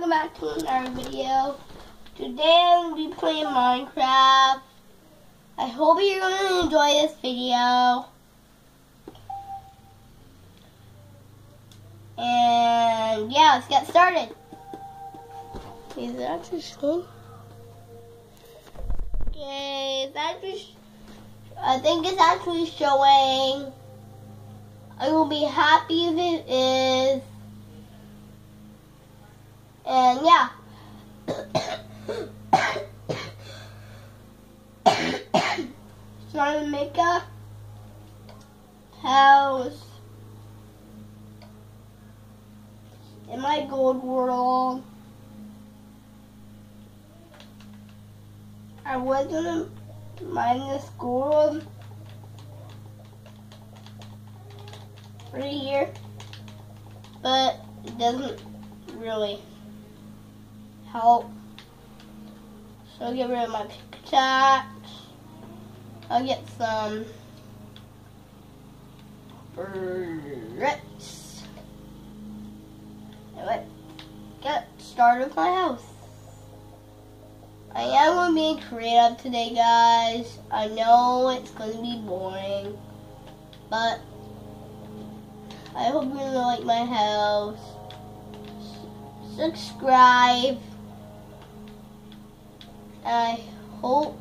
welcome back to another video. Today I'm going to be playing Minecraft. I hope you're going to enjoy this video. And yeah, let's get started. Is that just showing? Okay, that just, I think it's actually showing. I will be happy if it is. And yeah. Trying to make a house in my gold world. I was gonna mine this gold right here, but it doesn't really help. So I'll get rid of my pickaxe. I'll get some bricks. Anyway, get started with my house. I am going to be creative today, guys. I know it's going to be boring, but I hope you really like my house. S subscribe. I hope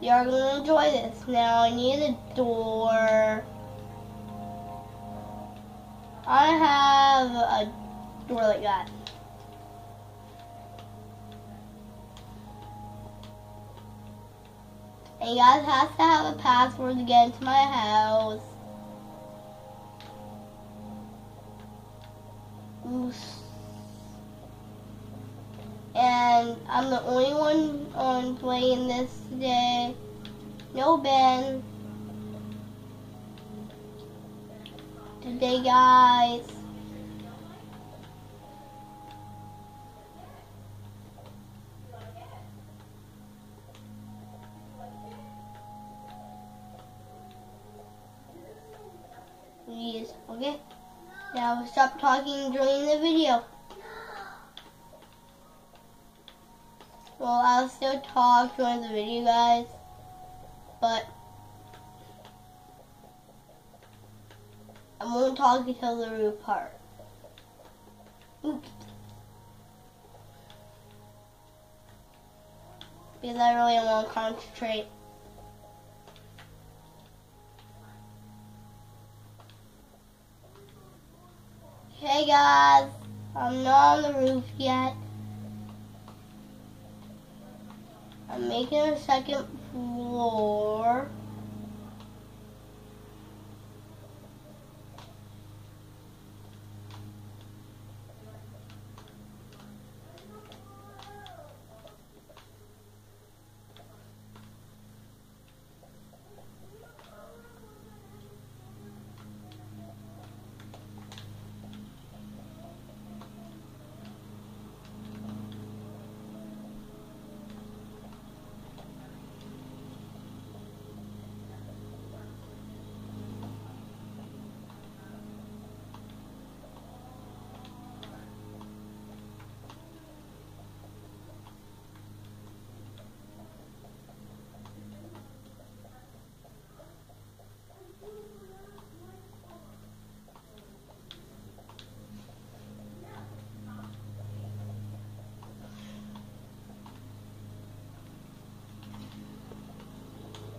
you are going to enjoy this. Now I need a door. I have a door like that. And you guys have to have a password to get into my house. And I'm the only one on playing this today. No Ben. Today, guys. Please, okay? Now stop talking during the video. Well, I'll still talk during the video, guys. But I won't talk until the roof part. Oops. Because I really want to concentrate. Hey guys, I'm not on the roof yet. I'm making a second floor.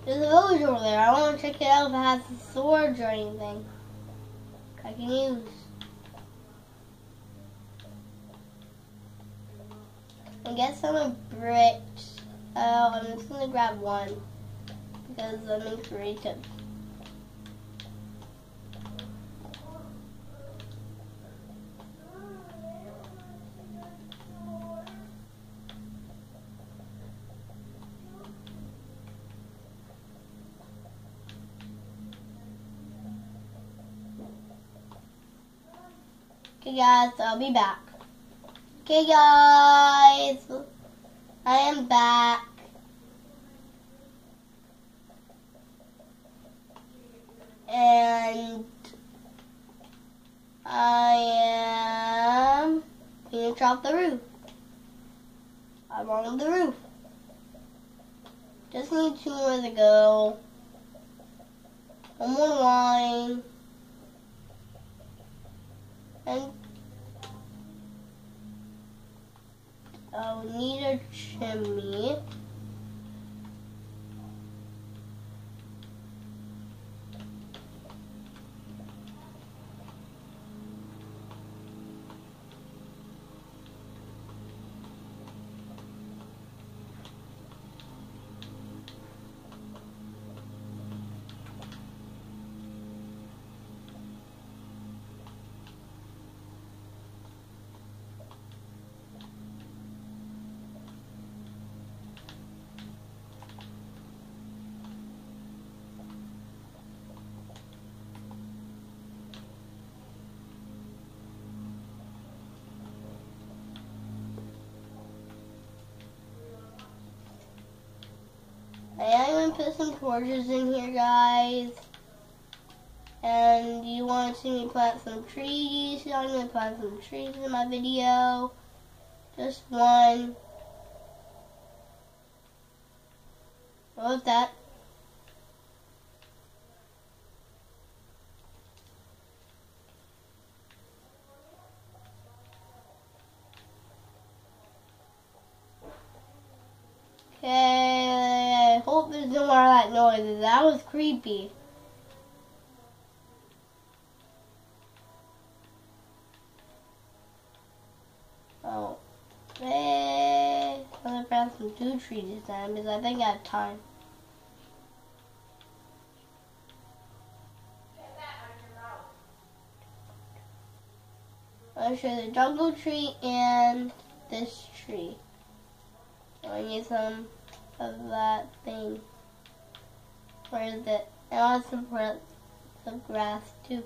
There's a village over there. I want to check it out if it has swords or anything. I can use. I guess I'm a bricks. Oh, I'm just going to grab one. Because I'm in creative. Okay guys, I'll be back. Okay guys, I am back. And I am finish off the roof. I'm on the roof. Just need two more to go. One more line. And uh, we need a chimney. Put some torches in here, guys. And you want to see me plant some trees? I'm gonna plant some trees in my video. Just one. What was that? Okay, No more of that noise. That was creepy. Oh, okay. I'm gonna plant some trees this time because I think I have time. I'll show the jungle tree and this tree. I need some of that thing. Where is it? Want some gra- grass too.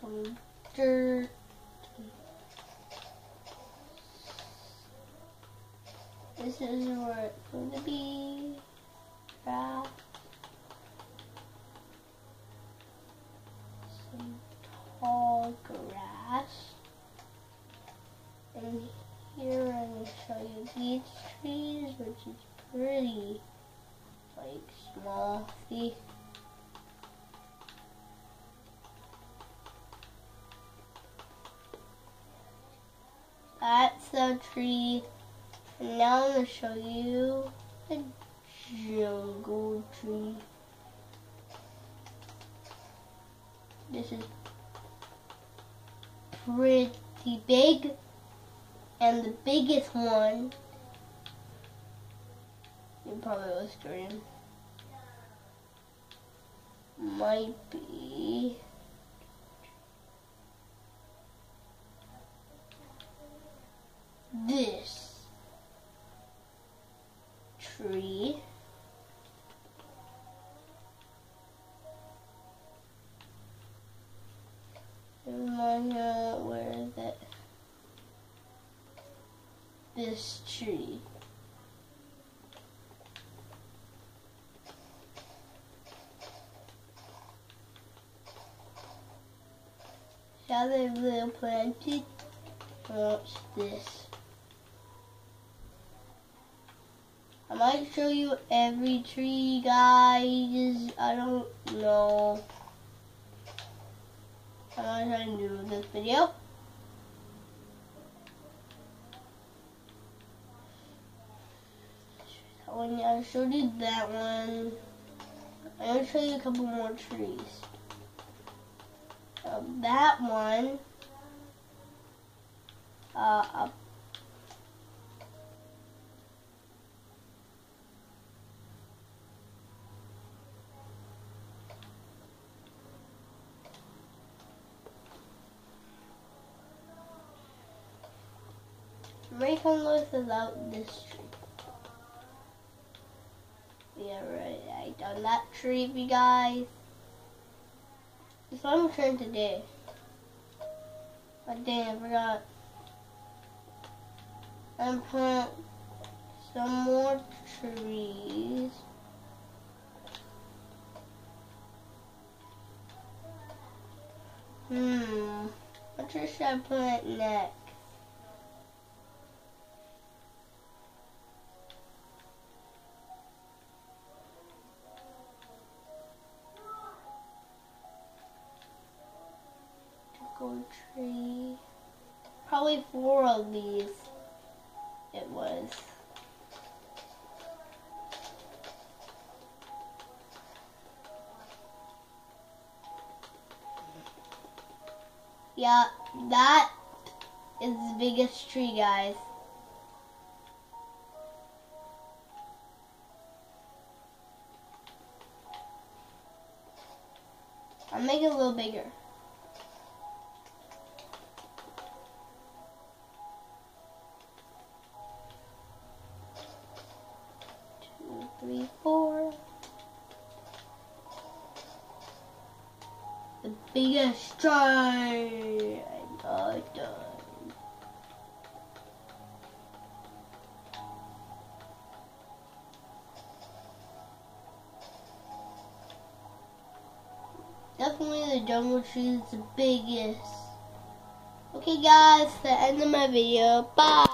Some dirt. This is where it's going to be grass, some tall grass, and here I'm going to show you these trees, which is pretty, like, small, see? That's the tree. And now I'm going to show you the jungle tree. This is pretty big. And the biggest one, you probably was green, might be this tree. Remind where is it? This tree. They little planted? Watch this. Might show you every tree, guys. I don't know. I'm not trying to do this video. When I showed you that one, I'm gonna show you a couple more trees. Um, that one, uh, up A list about this tree. Yeah, right. I done that tree, you guys. It's my turn today. But dang, I forgot. I'm plant some more trees. Hmm, what tree should I put next? Probably four of these. It was. Yeah, that is the biggest tree, guys. I'll make it a little bigger. Tree. I'm done. Definitely the jungle tree is the biggest. Okay guys, the end of my video. Bye.